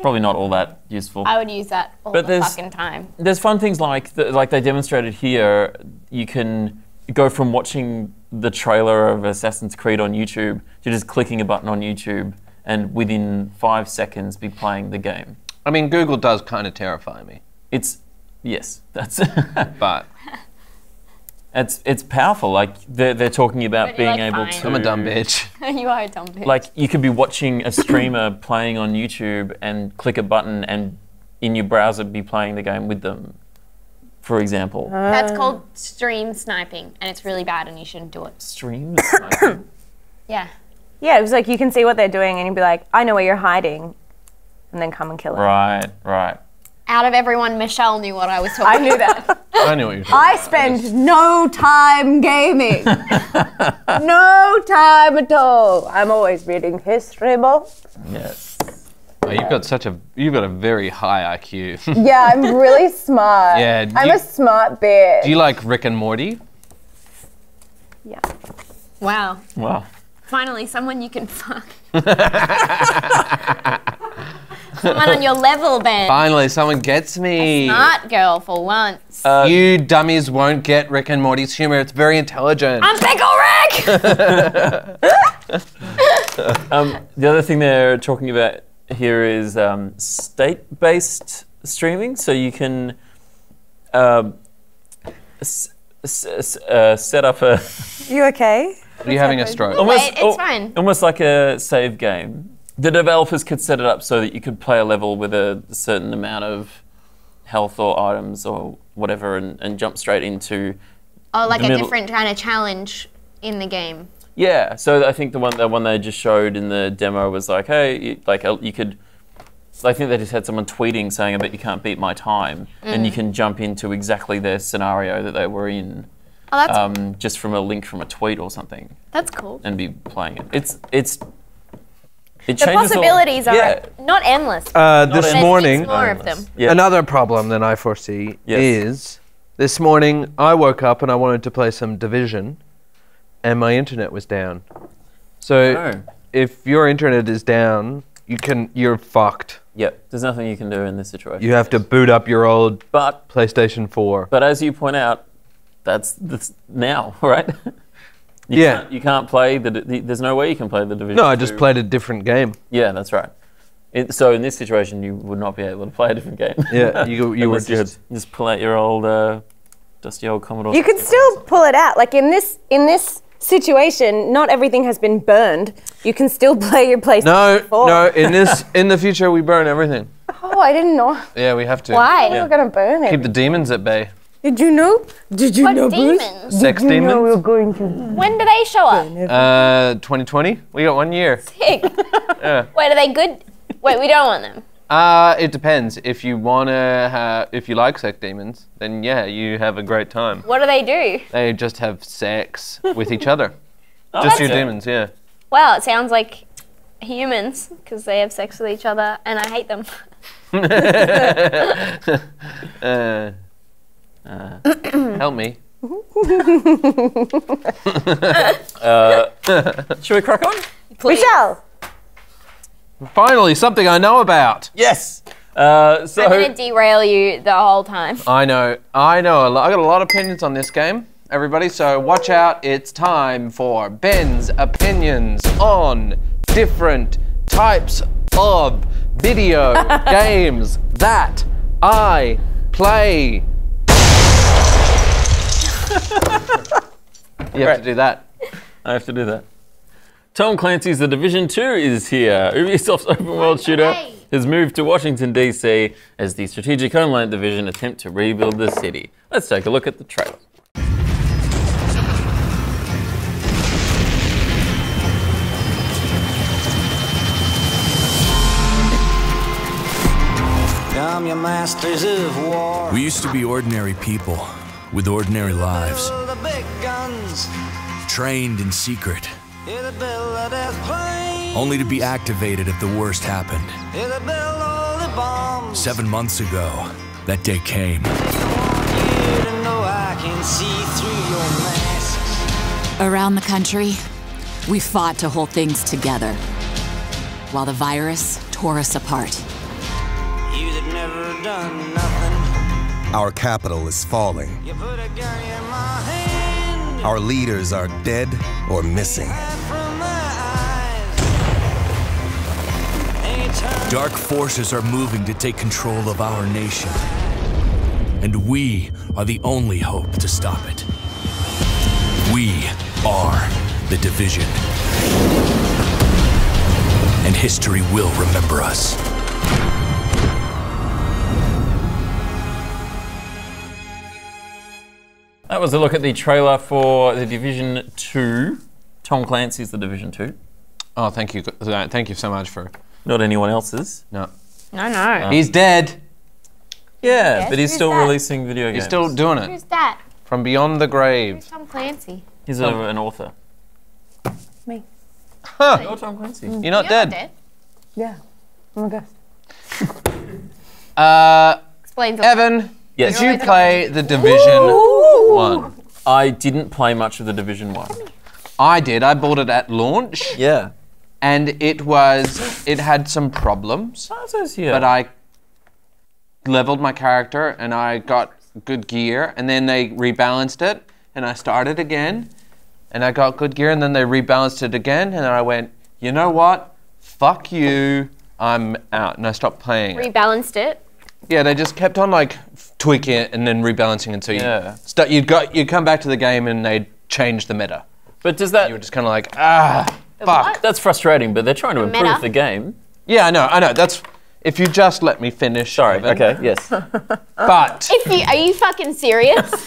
probably not all that useful. I would use that all But the there's- fucking time. There's fun things like the, like they demonstrated here. You can go from watching the trailer of Assassin's Creed on YouTube to just clicking a button on YouTube and within five seconds be playing the game. I mean, Google does kind of terrify me, It's yes, that's but it's it's powerful. Like they're they're talking about But you're, being like, able fine. to. I'm a dumb bitch. you are a dumb bitch. Like you could be watching a streamer playing on YouTube and click a button and in your browser be playing the game with them, for example. That's uh. called stream sniping, and it's really bad, and you shouldn't do it. Stream. Sniping. Yeah. yeah, it was like you can see what they're doing, and you'd be like, I know where you're hiding, and then come and kill it. right, right. Out of everyone, Michelle knew what I was talking I knew that. I knew what you were talking I about. spend just- no time gaming. no time at all. I'm always reading history books. Yes. Oh, you've got such a you've got a very high IQ. Yeah, I'm really smart. Yeah, I'm you- a smart bitch. Do you like Rick and Morty? yeah. Wow. Wow. Finally, someone you can fuck. someone on your level, Ben. Finally, someone gets me. Smart girl for once. Uh, You dummies won't get Rick and Morty's humor. It's very intelligent. I'm Pickle Rick! Um, the other thing they're talking about here is um, state-based streaming. So you can um, s- s- s- uh, set up a You okay? Are you having a stroke? almost, Wait, it's al- fine. almost like a save game. The developers could set it up so that you could play a level with a certain amount of health or items or whatever, and, and jump straight into oh, like a middle- different kind of challenge in the game. Yeah, so I think the one the one they just showed in the demo was like, hey, you, like uh, you could. I think they just had someone tweeting saying, "I bet you can't beat my time," and you can jump into exactly their scenario that they were in, Oh, that's um, just from a link from a tweet or something, that's cool. and be playing it. It's it's. It The changes all- possibilities are yeah, not endless. Uh, Not this endless. Morning, more of them. yeah. another problem that I foresee Yes. is this morning I woke up and I wanted to play some Division, and my internet was down. So Oh. if your internet is down, you can you're fucked. Yeah, there's nothing you can do in this situation. You have to boot up your old But PlayStation 4. but as you point out, that's that's now, right? You Yeah. can't, you can't play the, the. There's no way you can play the division. No, I just 2. played a different game. Yeah, that's right. It, so in this situation, you would not be able to play a different game. Yeah, you you were Unless you had- just. just pull out your old uh, dusty old Commodore. You could still pull it out. Like in this in this situation, not everything has been burned. You can still play your PlayStation. No, 4. no. In this, in the future, we burn everything. Oh, I didn't know. Yeah, we have to. Why? We're gonna burn it. Keep the demons at bay. Did you know? Did you What know, Bruce? demons? Sex You know we're going to. When do they show up? Uh, 2020. We got one year. Sick. yeah. Wait, are they good? Wait, we don't want them. Uh, it depends. If you wanna, ha- if you like sex demons, then yeah, you have a great time. What do they do? They just have sex with each other. just your demons, yeah. Well, it sounds like humans because they have sex with each other, and I hate them. Uh, help me. Should we crack on? We shall. Finally, something I know about. Yes. Uh, so I'm gonna derail you the whole time. I know, I know. I got a lot of opinions on this game, everybody. So watch out. It's time for Ben's opinions on different types of video games that I play. you have to do that. I have to do that. Tom Clancy's The Division 2 is here. Ubisoft's open world shooter Hey. has moved to Washington, D.C. as the Strategic Homeland Division attempt to rebuild the city. Let's take a look at the trailer. Come, you masters of war. We used to be ordinary people with ordinary lives, the big guns. trained in secret, Here to build the death plane. only to be activated if the worst happened. Here to build the bombs. Seven months ago, that day came. I want you to know I can see through your masks. Around the country, we fought to hold things together while the virus tore us apart. Our capital is falling. You put a gun in my hand. Our leaders are dead or missing. Hide from my eyes. Anytime. Dark forces are moving to take control of our nation. And we are the only hope to stop it. We are the division. And history will remember us. That was a look at the trailer for The Division 2. Tom Clancy's The Division 2. Oh, thank you, thank you so much for Not anyone else's. no. No, know. He's dead. Yeah, but he's still that? releasing video games. He's still doing it Who's that? from beyond the grave. Tom Clancy. He's a, an author. Me. Oh, Tom Clancy. You're not You're dead. not dead. Yeah. Oh my gosh. Uh, Explains. Evan, Yes. did you play the Division One? I didn't play much of the Division 1. I did. I bought it at launch, Yeah. and it was it had some problems, yeah. but I leveled my character and I got good gear, and then they rebalanced it, and I started again, and I got good gear, and then they rebalanced it again, and then I went, you know what? Fuck you. I'm out, and I stopped playing. it. Rebalanced it. Yeah, they just kept on like tweaking it and then rebalancing until So you Yeah. st- you'd got you come back to the game and they'd change the meta. But does that. You were just kind of like ah fuck. what? That's frustrating, but they're trying to improve meta? the game. Yeah, I know, I know. That's if you just let me finish. Sorry. Evan. Okay. Yes. But If you are you fucking serious?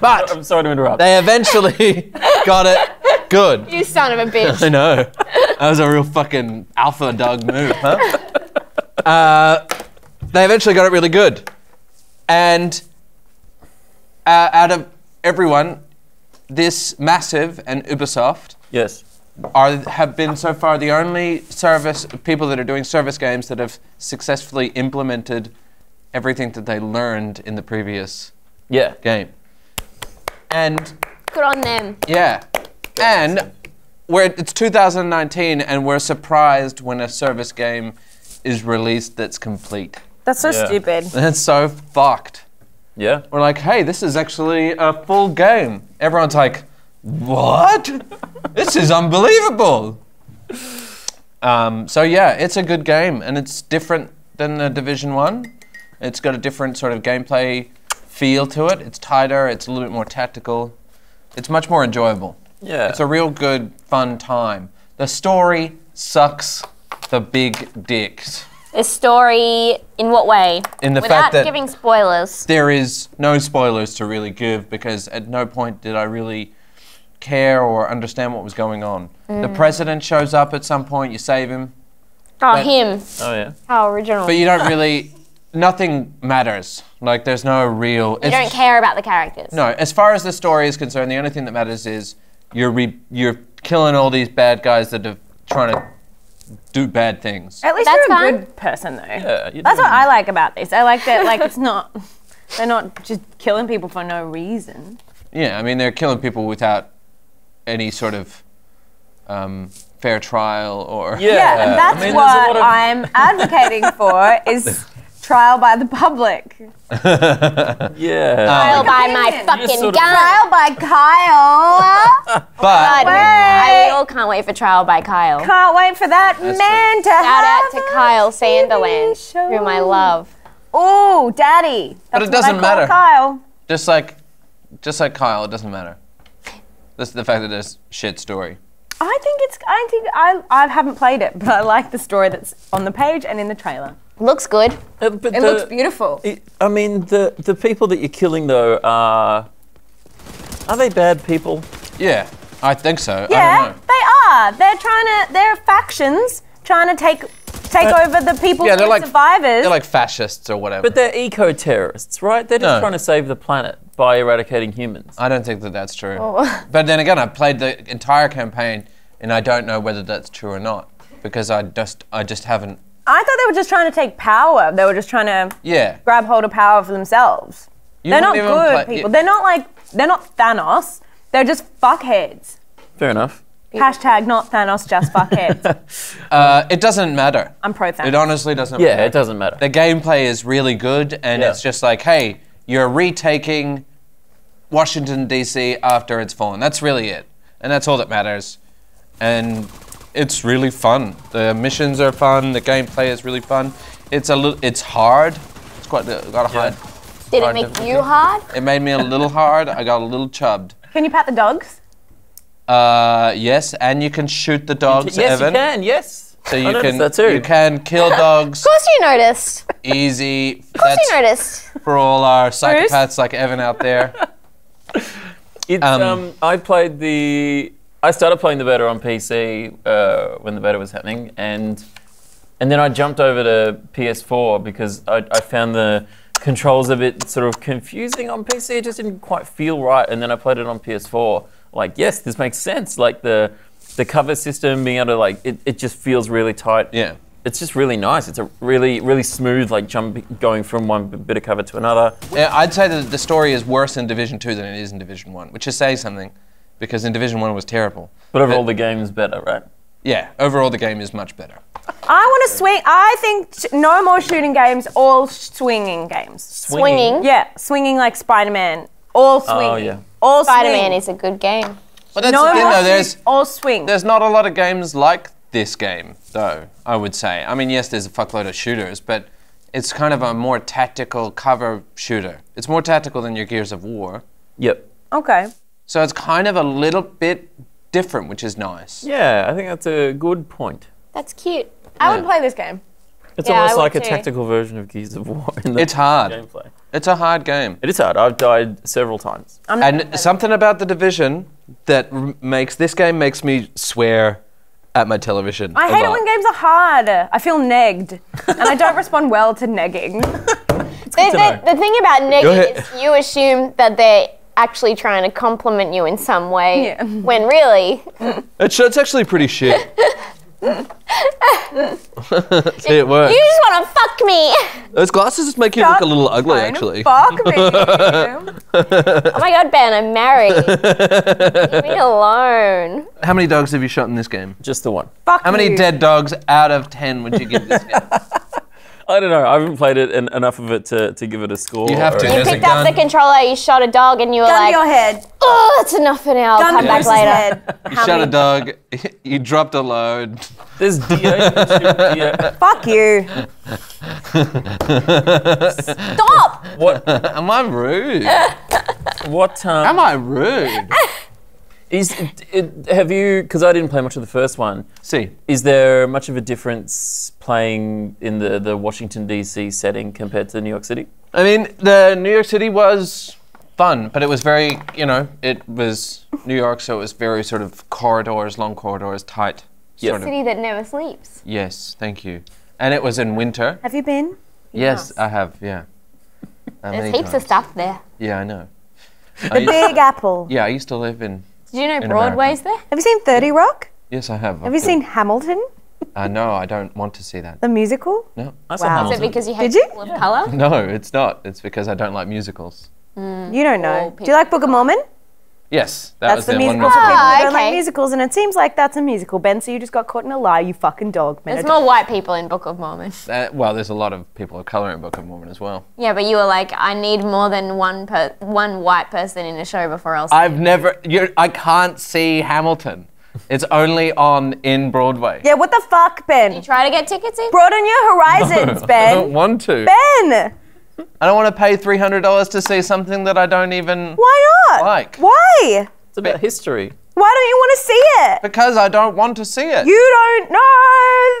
but I'm sorry to interrupt. they eventually got it good. you son of a bitch. I know. That was a real fucking alpha dog move, huh? Uh, they eventually got it really good. And uh, out of everyone, this massive and Ubisoft yes. are have been so far the only service people that are doing service games that have successfully implemented everything that they learned in the previous Yeah. game. And Good on them. yeah. And we're, it's 2019 and we're surprised when a service game is released that's complete. That's so Yeah. stupid. That's so fucked. Yeah. We're like, hey, this is actually a full game. Everyone's like, what? this is unbelievable. Um, so yeah, it's a good game, and it's different than the Division One. It's got a different sort of gameplay feel to it. It's tighter. It's a little bit more tactical. It's much more enjoyable. Yeah. It's a real good, fun time. The story sucks the big dicks. The story, in what way? In the Without fact that- giving spoilers. There is no spoilers to really give because at no point did I really care or understand what was going on. The mm. president shows up at some point, you save him, Oh, But- him. Oh yeah. How original. but you don't really. Nothing matters. Like there's no real. You don't care about the characters. No, as far as the story is concerned, the only thing that matters is you're re- you're killing all these bad guys that are trying to do bad things. At least That's you're a fine. good person, though. Yeah, you're That's what I like about this. I like that, like, it's not, they're not just killing people for no reason. Yeah, I mean they're killing people without any sort of um, fair trial or. Yeah. Yeah, and I that's mean, what of- I'm advocating for is trial by the public. Yeah. Oh. Trial by my fucking Just gun. of- Trial by Kyle. But God, Wait. I all can't wait for Trial by Kyle. Can't wait for that That's man to Shout have out to Kyle TV Sandilands, show. whom I love. Oh, daddy. But That's it what I doesn't call matter. Kyle. just like, just like Kyle, it doesn't matter. This the fact that there's shit story. I think it's. I think I. I haven't played it, but I like the story that's on the page and in the trailer. Looks good. Uh, but It the- looks beautiful. it- I mean, the the people that you're killing though are are they bad people? Yeah, I think so. I Yeah, don't know. they are. They're trying to. They're factions trying to take take over the people Yeah, who they're are like survivors. They're like fascists or whatever. But they're eco terrorists, right? They're just No. trying to save the planet by eradicating humans. I don't think that that's true. Oh. But then again, I played the entire campaign, and I don't know whether that's true or not because I just I just haven't. I thought they were just trying to take power. They were just trying to Yeah. grab hold of power for themselves. You they're not good play- people. They're not like they're not Thanos. They're just fuckheads. Fair enough. Hashtag not Thanos, just fuckheads. Uh, it doesn't matter. I'm pro Thanos. It honestly doesn't Yeah, matter. it doesn't matter. The gameplay is really good, and Yeah. it's just like, hey, you're retaking Washington, D.C. after it's fallen. That's really it. And that's all that matters. And it's really fun. The missions are fun, the gameplay is really fun. It's a little, it's hard. It's quite uh, got a hard. Did it make you hard? It made me a little hard. I got a little chubbed. Can you pat the dogs? Uh, yes, and you can shoot the dogs, yes, Evan. you can. Yes. So you noticed can that too. you can kill dogs Of course you noticed. Easy. Of easy. course That's you noticed. for all our psychopaths like Evan out there. It's, Um, um, I played the. I started playing the beta on PC uh, when the beta was happening, and and then I jumped over to PS4 because I, I found the controls a bit sort of confusing on PC. It just didn't quite feel right, and then I played it on PS4. Like, yes, this makes sense. Like the the cover system being able to like it, it just feels really tight. Yeah. It's just really nice. It's a really, really smooth, like jump going from one bit of cover to another. Yeah, I'd say that the story is worse in Division Two than it is in Division One, which is saying something, because in Division One was terrible. But overall, uh, the game is better, right? Yeah, overall the game is much better. I want to swing. I think sh- no more shooting games, all swinging games. Swinging. Yeah, swinging like Spider Man. All oh, swinging. Oh, yeah. All Spider Man is a good game. But that's no the thing, though. There's all swing. there's not a lot of games like this game, though. I would say. I mean, yes, there's a fuckload of shooters, but it's kind of a more tactical cover shooter. It's more tactical than your Gears of War, Yep. okay. So it's kind of a little bit different, which is nice. Yeah, I think that's a good point. That's cute. I would play this game. It's Yeah, almost would like a too. tactical version of Gears of War. In the It's hard. gameplay. It's a hard game. It is hard. I've died several times. I'm not And something about the division that r- makes this game makes me swear at my television. I hate it when games are hard. I feel negged, and I don't respond well to negging. The, the, the thing about Go negging is you assume that they're actually trying to compliment you in some way, Yeah. when really It's, it's actually pretty shit. See, it works. you just want to fuck me. Those glasses just make you look a little ugly, actually. Fuck me. Oh my god, Ben, I'm married. Leave me alone. How many dogs have you shot in this game? Just the one. Fuck How many you. dead dogs out of ten would you give this game? I don't know. I haven't played it en- enough of it to, to give it a score. You have to. You picked up the controller, you shot a dog, and you were Gun to like, your head. oh, that's enough for now. I'll Gun come back later. head. You How shot a dog. You dropped a load. There's deer. you can shoot deer. Fuck you. Stop! What? Am I rude? What? Um, Am I rude? Is it, it, have you? Because I didn't play much of the first one. See, Is there much of a difference playing in the, the Washington D.C. setting compared to New York City? I mean, the New York City was fun, but it was very, you know, it was New York, so it was very sort of corridors, long corridors, tight. Yep. Sort of. City that never sleeps. Yes, thank you. And it was in winter. Have you been? Yes, I have. Yeah. Uh, There's many heaps of stuff there. Yeah, I know. I The used- Big Apple. yeah, I used to live in. Did you know In Broadway's there? Have you seen 30 Rock? Yes, I have. Have you seen Hamilton, Uh, no, I don't want to see that. the musical? No. I saw Wow. Is Hamilton. it because you hate Did you? people of colour? No, it's not. It's because I don't like musicals. You don't know. Do you like Book of Mormon? Yes, that That's was the the musical one. for people Ah, who don't like okay. musicals, and it seems like that's a musical. Ben, so you just got caught in a lie, you fucking dog. There's Minute. more white people in Book of Mormon. Uh, well, there's a lot of people of color in Book of Mormon as well. Yeah, but you were like, I need more than one per- one white person in a show before I'll I've it. never. You're, I can't see Hamilton. It's only on in Broadway. Yeah, what the fuck, Ben? You try to get tickets in? Broaden your horizons, Ben. I don't want to. Ben! I don't want to pay three hundred dollars to see something that I don't even Why not? like. Why? It's about history. Why don't you want to see it? Because I don't want to see it. You don't know.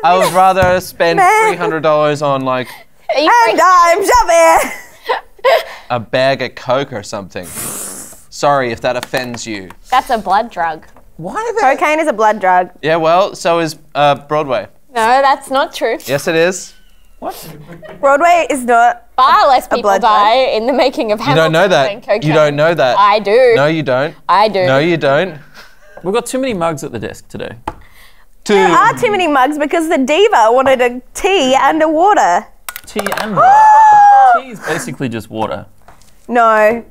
I would rather spend Man. three hundred dollars on like And I'm shoving. a bag of coke or something. Sorry if that offends you. That's a blood drug. Why are they? Cocaine is a blood drug. Yeah, well, so is uh, Broadway. No, that's not true. Yes, it is. Broadway is not. Far less people blood drug? die in the making of You don't know that. You don't know that. I do. No, you don't. I do. No, you don't. We've got too many mugs at the desk today. Two. There are too many mugs because the diva wanted a tea and a water. Tea and water. Tea is basically just water. No,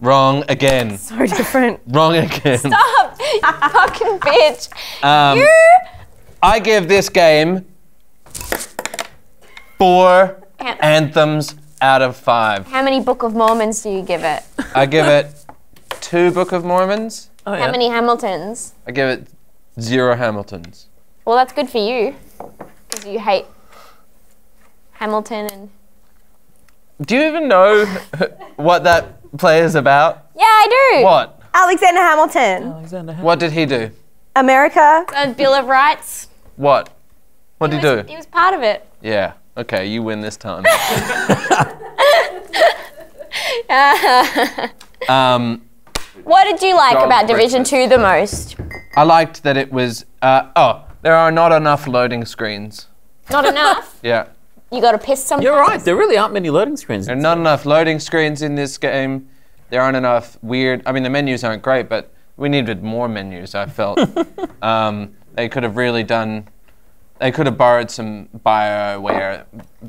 Wrong again. so different. Wrong again. Stop, you fucking bitch. Um, I give this game four An- anthems out of five. How many Book of Mormons do you give it? I give it two Book of Mormons. Oh, yeah. How many Hamiltons? I give it zero Hamiltons. Well, that's good for you because you hate Hamilton and. Do you even know what that play is about? Yeah, I do. What? Alexander Hamilton, Alexander Ham- What did he do? America. The Bill of Rights. What? What did He he was, do? he was part of it. Yeah. Okay, you win this time. um, What did you like about Division. Two the most? I liked that it was. Uh, oh, there are not enough loading screens. Not enough. Yeah. You got to piss sometimes. You're right. There really aren't many loading screens. There are not enough loading screens in this game. There aren't enough weird. I mean, the menus aren't great, but we needed more menus. I felt um, they could have really done. They could have borrowed some Bioware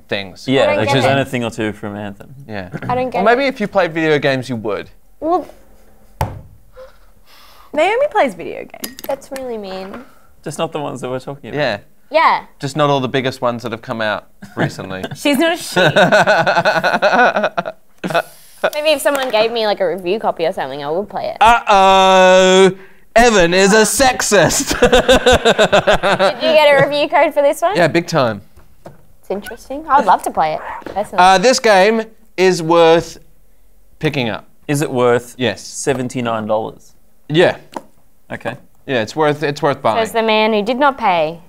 things. Yeah, don't like just it. learn a thing or two from Anthem. Yeah. I don't get Or maybe it. if you played video games, you would. Well, Naomi plays video games. that's really mean. Just not the ones that we're talking about. Yeah. Yeah. Just not all the biggest ones that have come out recently. She's not a she. Maybe if someone gave me like a review copy or something, I would play it. uh oh. Evan is a sexist. Did you get a review code for this one? yeah, big time. It's interesting. I'd love to play it. Personally. Uh, this game is worth picking up. Is it worth Yes. seventy-nine dollars? Yeah. Okay. Yeah, it's worth it's worth buying. Says the man who did not pay.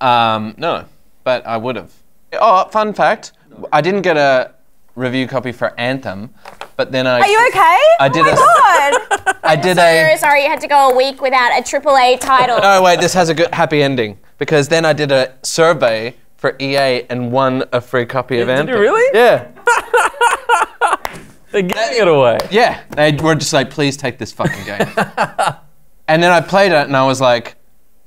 Um, no, but I would have. Oh, fun fact: I didn't get a review copy for Anthem, but then I. Are you okay? I did oh my a- god. I did Sorry, a. sorry, you had to go a week without a AAA title. No, wait, this has a good happy ending because then I did a survey for EA and won a free copy of Did you really? Yeah. They're giving it away. Yeah. They were just like, please take this fucking game. and then I played it and I was like,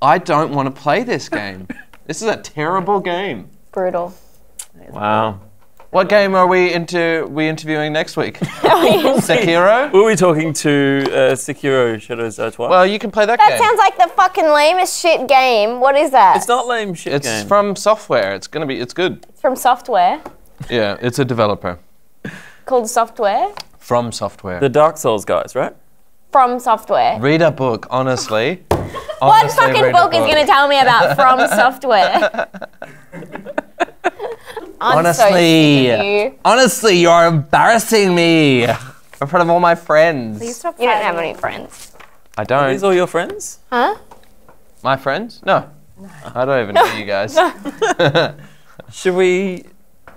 I don't want to play this game. This is a terrible game. Brutal. Wow. What game are we into? We interviewing next week? Sekiro. Were we talking to uh, Sekiro Shadows Die Twice? Well, you can play that, That game. That sounds like the fucking lamest shit game. What is that? it's not lame shit it's game. FromSoftware. It's gonna be. It's good. It's FromSoftware. Yeah, it's a developer Called software. FromSoftware. the Dark Souls guys, right? FromSoftware. read a book, honestly. What fucking read a book is going to tell me about from software? I'm Honestly, sick of you. honestly, you're embarrassing me in front of all my friends. You don't have any friends. I don't. these all your friends? Huh? My friends? No. no. I don't even know you guys. Should we?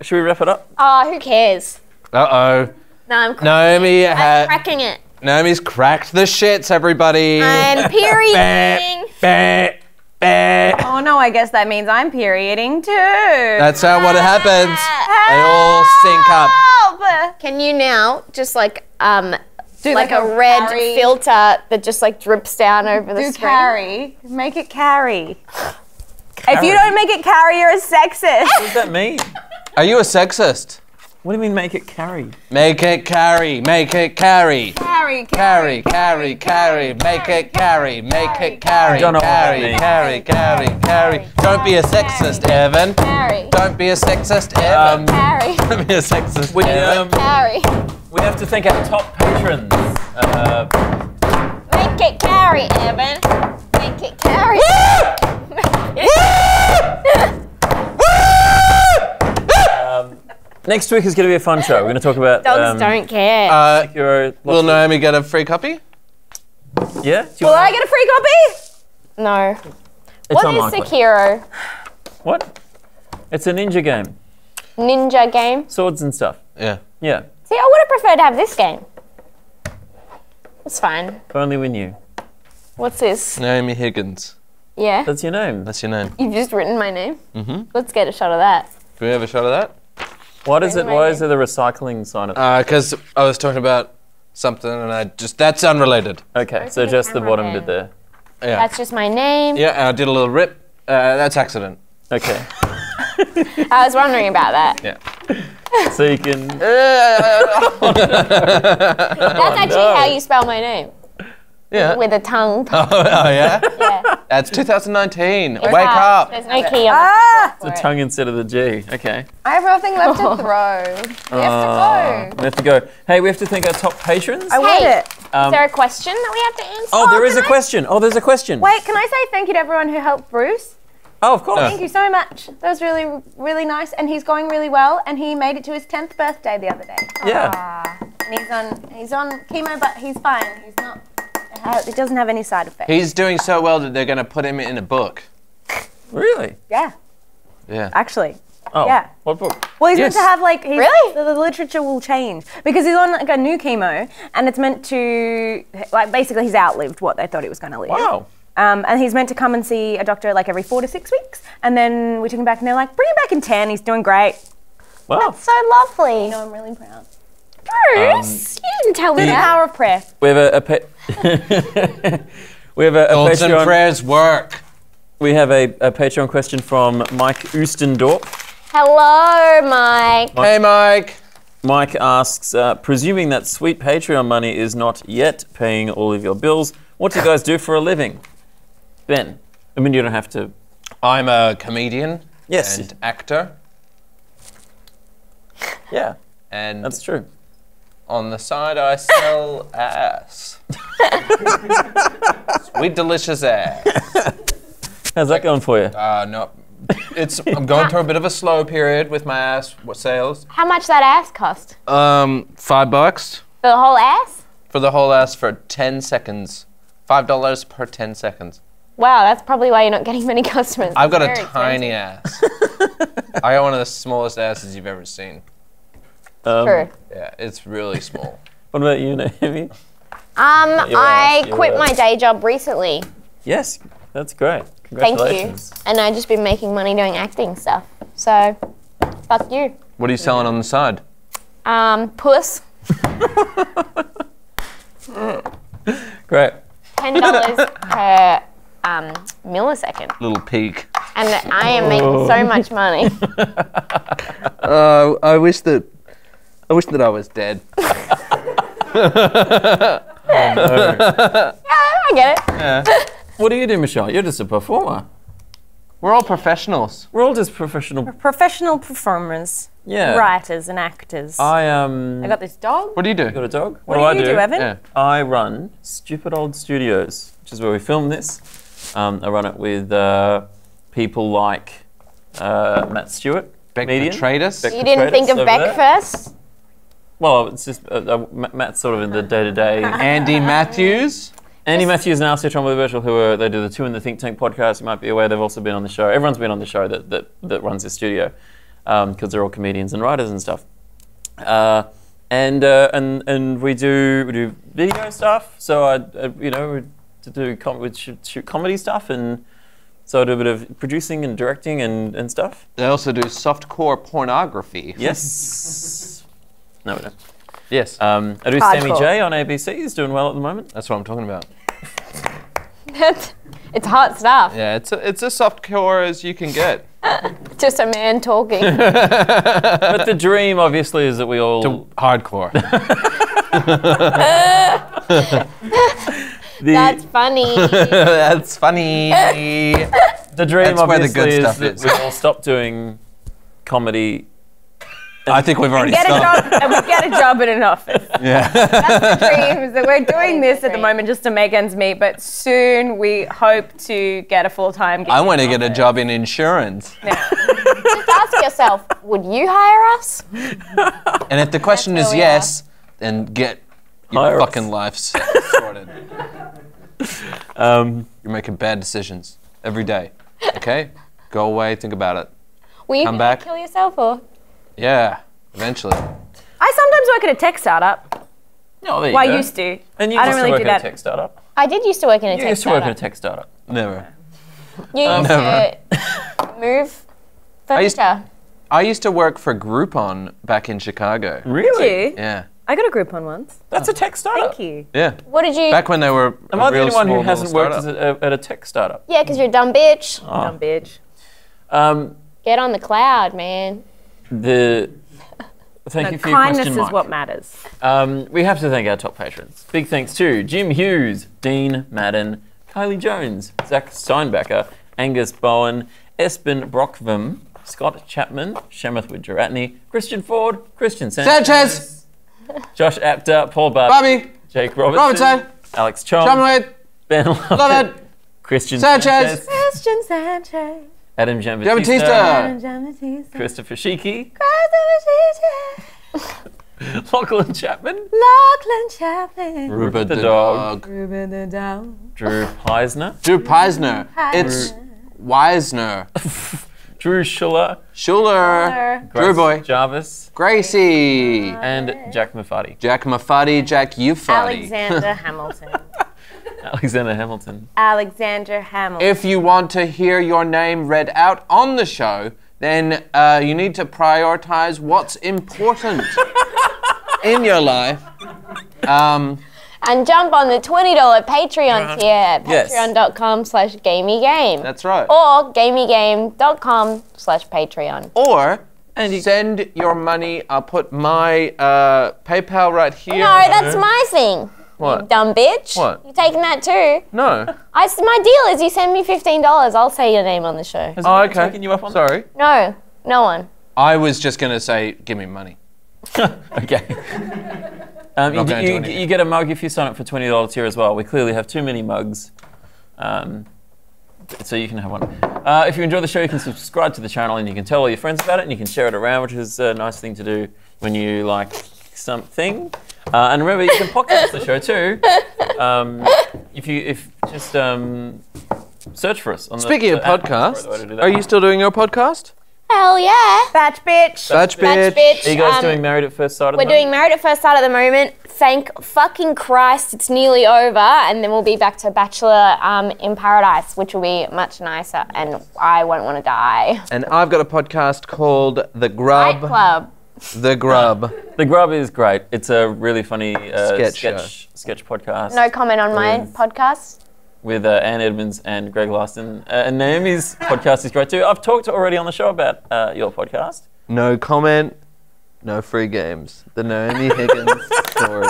Should we wrap it up? Oh, who cares? Uh oh. No, I'm, cra- Naomi I'm cracking it. Naomi's cracked the shits, everybody. I'm perioding. Bah, bah. Oh no, I guess that means I'm perioding too. That's how what happens. They all sync up. Help! Can you now just like um Do like, a, red carry. filter that just like drips down over the Do screen? carry. Make it carry. If you don't make it carry, you're a sexist. What does that mean? Are you a sexist? What do you mean make it carry? Make it carry, make it carry. carry, Carry, carry, carry, make it carry, make it carry, Don't know what that carry, carry, carry, carry. Don't be a sexist, Evan. Carry. Don't be a sexist, Evan. Carry. Don't be a sexist, We, Evan. um, Carry. we have to thank our top patrons. Uh, Make it carry, Evan. Make it carry. next week is going to be a fun show. We're going to talk about Dogs um, don't care. Uh, Sekiro. will lots of- Naomi get a free copy? Yeah. Do you Will I get a free copy? no. It's What is unlikely. Sekiro? What? It's a ninja game. Ninja game? Swords and stuff. Yeah. Yeah. See, I would have preferred to have this game. It's fine. If only we knew. What's this? Naomi Higgins. Yeah. That's your name. That's your name. You've just written my name. Mm-hmm. Let's get a shot of that. Can we have a shot of that? Why does it? my Why is there the recycling sign? At Because I was talking about something and I just, that's unrelated. okay, so the just the camera bottom there? bit there. Yeah. That's just my name. yeah, and I did a little rip. Uh, that's accident. Okay, I was wondering about that. Yeah. so you can. That's actually how you spell my name. Yeah. With a tongue. oh, yeah? yeah. That's 2019. Wake Ah, up. There's no key on Ah! The tongue instead of the G. Okay. I have nothing left to throw. We have to we have to go. Hey, we have to thank our top patrons. go. I want Hey. it. Is there a question that we have to answer? oh, there is can a I- question. Oh, there's a question. Wait, can I say thank you to everyone who helped Bruce? Oh, of course. Thank you so much. That was really, really nice, and he's going really well. And he made it to his tenth birthday the other day. Yeah. And he's on, he's on chemo, but he's fine. He's not. It, doesn't have any side effects. He's doing so well that they're going to put him in a book. Really? yeah, Yeah. actually. Oh. Yeah. What book? Well, he's Yes. meant to have like he's, Really? the, the literature will change because he's on like a new chemo, and it's meant to like basically he's outlived what they thought he was going to live. Wow. Um, and he's meant to come and see a doctor like every four to six weeks, and then we took him back, and they're like, "Bring him back in ten. He's doing great." Wow. That's So lovely. I'm really proud. Bruce, you didn't tell me The power of prayer. We have a, a pa- we have a, a Thoughts and prayers work. We have a, a Patreon question from Mike Oostendorp. Hello, Mike. Hey, Mike. Mike asks, uh, presuming that sweet Patreon money is not yet paying all of your bills, what do you guys do for a living? Ben, I mean, you don't have to. I'm a comedian Yes. and actor, Yeah, and that's true. On the side I sell ass. Sweet, delicious ass. How's that going for you? Uh, no, it's. I'm going through a bit of a slow period with my ass what sales. How much that ass cost? Um, five bucks For the whole ass? for the whole ass for ten seconds. Five dollars per ten seconds. Wow, that's probably why you're not getting many customers. I've got a Very tiny ass. I got one of the smallest asses you've ever seen. Um, True. Yeah, it's really small. What about you, Naomi? Um, I ass, quit ass. my day job recently. Yes, that's great. Congratulations. Thank you. And I've just been making money doing acting stuff. So, fuck you. What are you selling on the side? Um, puss, Great. ten dollars per um, millisecond, Little peek. and I am making so much money. Uh, I wish that I wish that I was dead. I get it. What do you do, Michelle? You're just a performer. We're all professionals. We're all just professional. Professional performers, Yeah. writers, and actors. I um. I got this dog. What do you do? You got a dog. What, do, do I you do, Evan? Yeah. I run Stupid Old Studios, which is where we film this. Um, I run it with uh, people like uh, Matt Stewart, Bec comedian. betrayed us. Bec You didn't think of over Bec there. first? Well, it's just uh, uh, Matt's sort of in the day to day. Andy Matthews. Andy Matthews and Alasdair Tremblay-Birchall, who are they do the Two in the Think Tank podcast. You might be aware they've also been on the show. Everyone's been on the show that that, that runs this studio because they're all comedians and writers and stuff. Uh, and uh, and and we do we do video stuff. So I, I you know we to do com- we shoot, shoot comedy stuff and so I do a bit of producing and directing and, and stuff. They also do softcore pornography. Yes. no, we don't. Yes. Um, I do Sammy Hardcore. J on ABC. He's doing well at the moment. That's what I'm talking about. it's hot stuff. Yeah, it's a, it's as softcore as you can get. Just a man talking. But the dream, obviously, is that we all Hardcore. the, That's funny. That's funny. the dream That's where the obviously good is stuff that is. we all stop doing comedy. I think we've already Get a job and we get a job in an office. Yeah. That's the dream. Is that we're doing this at the moment just to make ends meet, but soon we hope to get a full time. I want to get a job in insurance. Just ask yourself, would you hire us? And if the question That's is where we are. yes, then get your Hire us. fucking lives sorted. Um, You're making bad decisions every day. Okay? Go away, think about it. Will you Come back. kill yourself or? Yeah, eventually. I sometimes work at a tech startup. oh, there you Well, go. I used to. And you I used don't to really work do at that. a tech startup. I did used to work in a You tech used to work in a startup. tech startup. Never. You used Never. to move I used- furniture. I used to work for Groupon back in Chicago. Really? You? Yeah. I got a Groupon once. That's a tech startup. Thank you. Yeah. What did you? Back when they were. Am a I the real only one who hasn't little worked as startup. a, at a tech startup? yeah, because you're a dumb bitch. Oh. Dumb bitch. Um, Get on the cloud, man. The thank No, you for your kindness question, is Mike. what matters. Um, we have to thank our top patrons. Big thanks to Jim Hughes, Dean Madden, Kylie Jones, Zach Steinbecker, Angus Bowen, Espen Brockvam, Scott Chapman, Shemath Widgeratney, Christian Ford, Christian Sanchez, Sanchez! Josh Apter, Paul Butt, Bobby! Jake Robertson, Robertson! Alex Chong, Shumway! Ben Lovett, Love it! Christian Sanchez. Christian Sanchez. Adam Giambattista! Giambattista, Christopher Shiki, Lachlan Chapman, Lachlan Chaplin. Rupert the the, dog. dog. Ruben the Down. Drew Peisner, Drew Peisner. It's Weisner. Drew Schuller, Schuler. Drew Boy. Jarvis, Gracie. and Jack Mafati. Jack Mafati, Jack Ufati. Alexander Hamilton. Alexander Hamilton. Alexander Hamilton. If you want to hear your name read out on the show, then uh, you need to prioritize what's important in your life. Um, And jump on the $20 Patreon tier at Yes. patreon.com slash gameygame. that's right. Or gameygame.com slash Patreon. Or and you- send your money. I'll put my uh, PayPal right here. No, that's my thing. What? You dumb bitch. What? You taking that too? No. I, s- my deal is you send me $15. I'll say your name on the show. Has Oh, okay. taken you up on Sorry. No, no one. I was just going to say, give me money. Okay. Um, you, Not gonna do you, you get a mug if you sign up for twenty dollars tier as well. We clearly have too many mugs, um, so you can have one. Uh, if you enjoy the show, you can subscribe to the channel and you can tell all your friends about it and you can share it around, which is a nice thing to do when you like something. Uh, and remember, you can podcast the show too. Um, if you if just um, search for us. On the- Speaking the of podcasts, the way to do that. are you still doing your podcast? Hell yeah. Batch bitch. Batch Batch bitch. bitch. Are you guys Um, doing Married at First Sight? at the We're moment? doing Married at First Sight at the moment. Thank fucking Christ, it's nearly over, and then we'll be back to Bachelor um, in Paradise, which will be much nicer, and I won't want to die. And I've got a podcast called The Fight Grub. Club. The Grub. The Grub is great. It's a really funny uh, Sketch sketch sketch podcast. No comment on my With- podcast. with uh, Anne Edmonds and Greg Larsen. Uh, and Naomi's podcast is great too. I've talked already on the show about uh, your podcast. No comment. No free games. The Naomi Higgins story.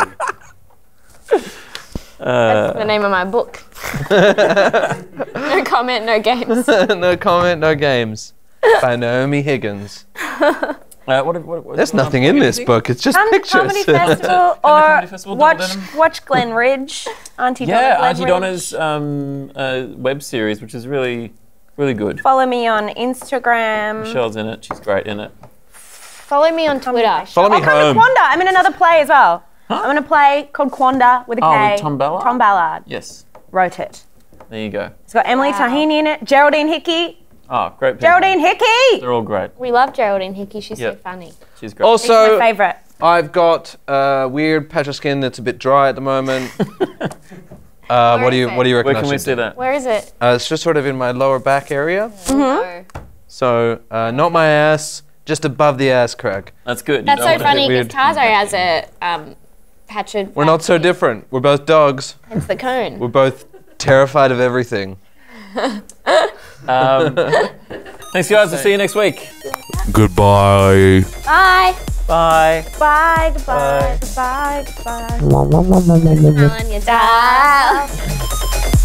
Uh, the name of my book. no comment, no games. no comment. No games. By Naomi Higgins. Uh, what, what, what, There's what- nothing in this book. It's just Com- pictures. Comedy Festival or Comedy Festival, watch Denim. watch Glen Ridge, Aunty Donna. Yeah, Glen Aunty Ridge. Donna's um, uh, web series, which is really, really good. Follow me on Instagram. Michelle's in it. She's great in it. Follow me on Twitter. Follow me Oh, come home. to Quanda. I'm in another play as well. I'm in a play called Quanda with a K. Oh, with Tom Ballard? Tom Ballard Yes. wrote it. There you go. It's got Emily Tahini in it, Geraldine Hickey. Oh, great people. Geraldine Hickey! They're all great. We love Geraldine Hickey. She's Yeah. so funny. She's great. She's my Also, favourite. I've got a weird patch of skin that's a bit dry at the moment. uh, what do you is What do you it? reckon? Where I can we see that? Where is it? Uh, it's just sort of in my lower back area. No. So uh, not my ass, just above the ass crack. That's good. That's so funny because Tazo has a um, patch of. We're not so different. We're both dogs. It's the cone. We're both terrified of everything. Um, thanks, guys. We'll see you next week. Goodbye. Bye. Bye. Bye, goodbye, goodbye, goodbye. On your dial.